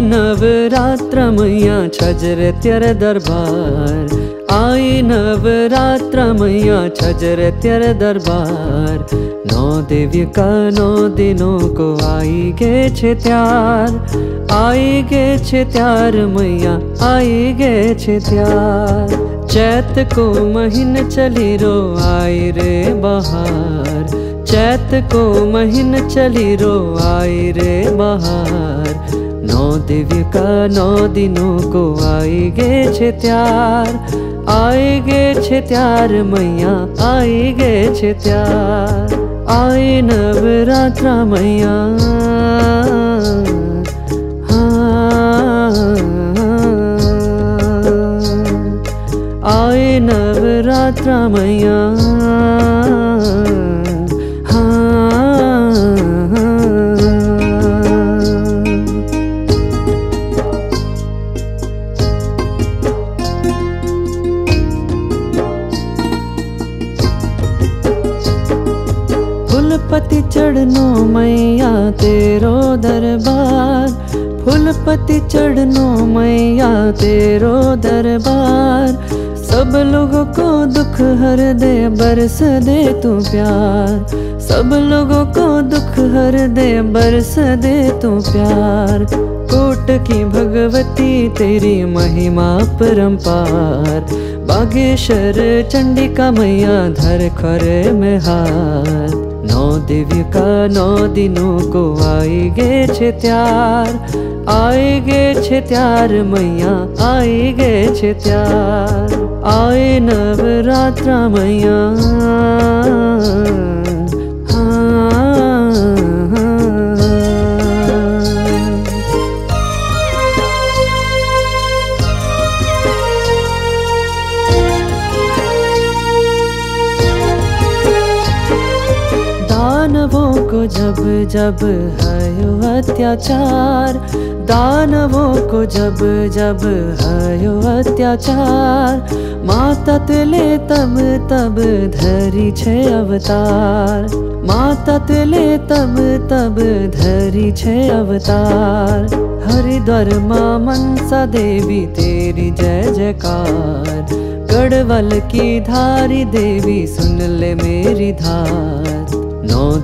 नवरात्र मैया छजरे तेरे दरबार। आई नवरात्र मैया छजरे तेरे दरबार। नौ देवी का नौ दिनों को आई गे छे त्यार। आई गे छे त्यार मैया आई गे छे त्यार। चैत को महीन चली रो आई रे बहार। चैत को महीन चली रो आई रे बहार। नौ दिव्य का नौ दिनों को आई गे छे त्यार आई गे त्यार मैया आई गे आई नवरात्रा मैया। आए नवरात्रा मैया फुलपति चढ़नो मैया, तेरो दरबार। फुलपति चढ़नो मैया, तेरो दरबार। सब लोगों को दुख हर दे, बरस दे तू प्यार। सब लोगों को दुख हर दे, बरस दे तू प्यार। कोट की भगवती, तेरी महिमा परम्पार बागेश्वर चंडिका मैया, धर खरे में हार। नौ दिव्य का नौ दिनों को आई गे छे त्यार आई गे छे त्यार मैया आई गे छे त्यार आए नवरात्रा मैया। हाँ को जब जब है अत्याचार, दानवों को जब जब है अत्याचार, माता तुले तब तब धरी छे अवतार, माता तुले तब तब धरी छे अवतार, हरिद्वार माँ मनसा देवी तेरी जय जयकार, गढ़वल की धारी देवी सुन ले मेरी धार।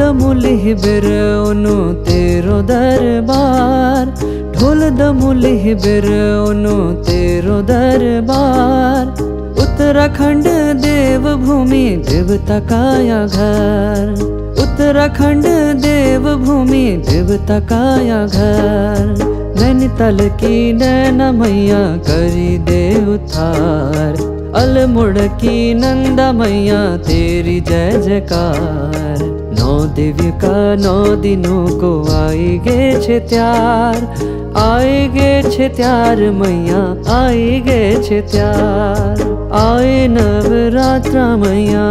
ढोल दमुलिह बिरौनु तेरो दरबार। ढोल दमुलिह बिरौनु तेरो दरबार। उत्तराखंड देवभूमि देवता काया घर। उत्तराखंड देवभूमि देवता काया घर। नैनीताल की नैना मैया करी दे उद्धार अलमुड़ की नंदा मैया तेरी जय जयकार। नौ दिव्य का नौ दिनों को आई गे छे त्यार आई गे छे त्यार मैया आई गे छे त्यार आए नवरात्रा मैया